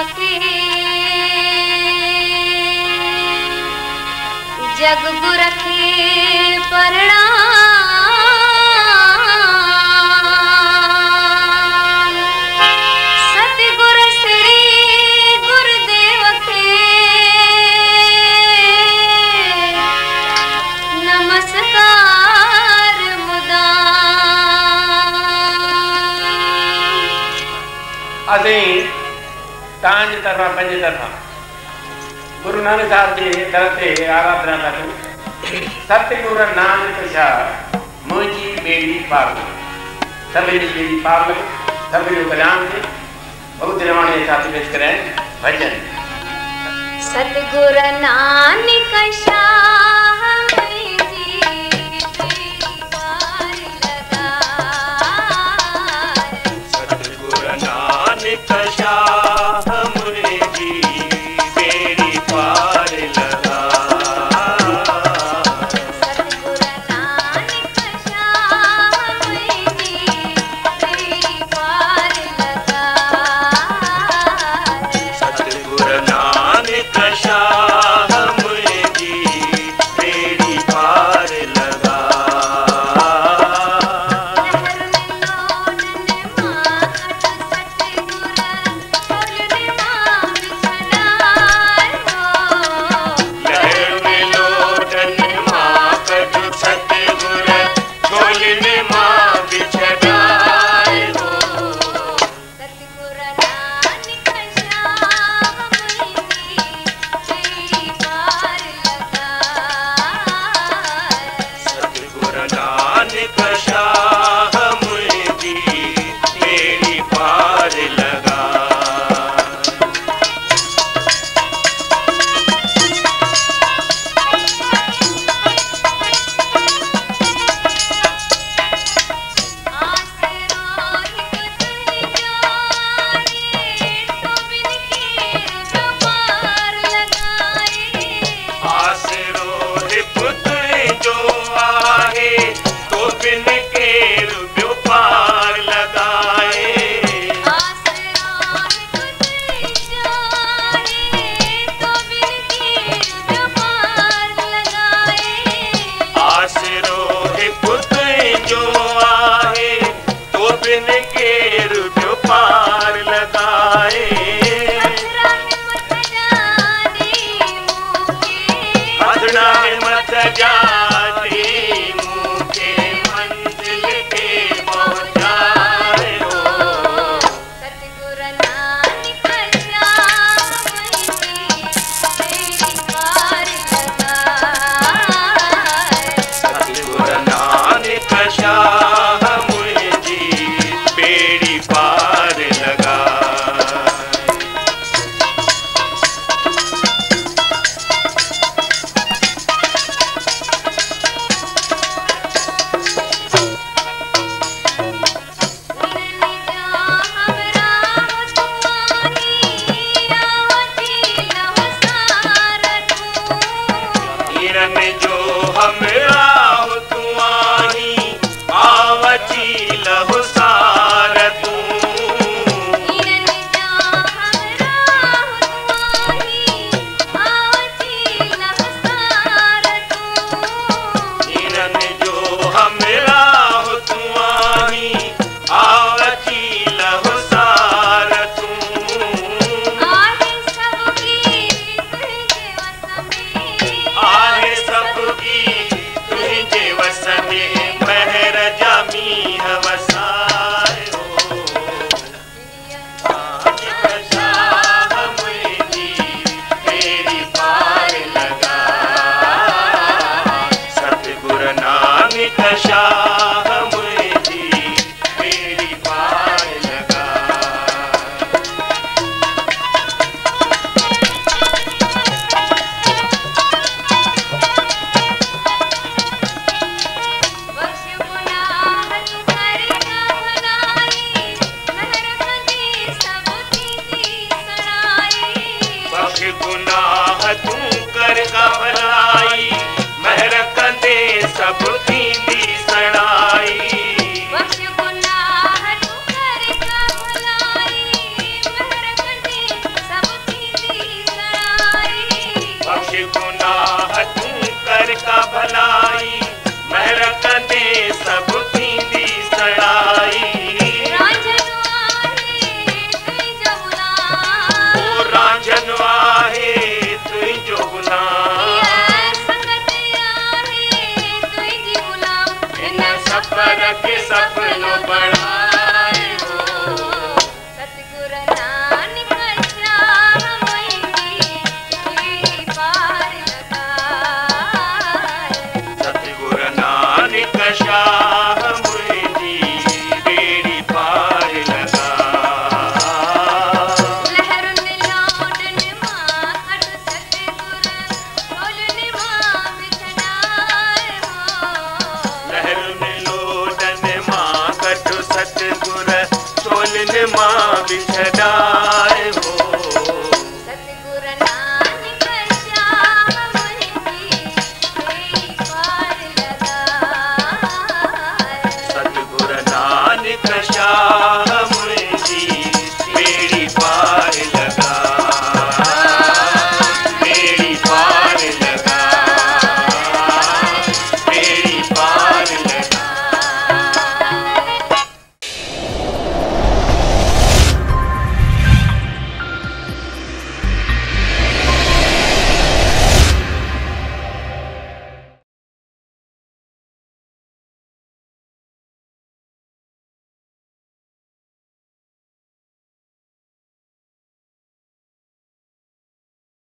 सके जग गुरखे परिणाम। सतगुर श्री गुरुदेव के। नमस्कार मुदा। अदे तांज तरफ़ा पंहिंजे तरफ़ां। गुरू नानक साहिब जे दर ते आराधना था कयूं सतगुर नानक शाह मुंहिंजी ॿेड़ी पार। सभिनी जी ॿेड़ी पार लॻे सभिनी जो कल्याण थिए बहुत रवाणी सां पेश कराइनि भॼन सतगुर नानक शाह कशा जी कुछ गुनाह तू कर का भला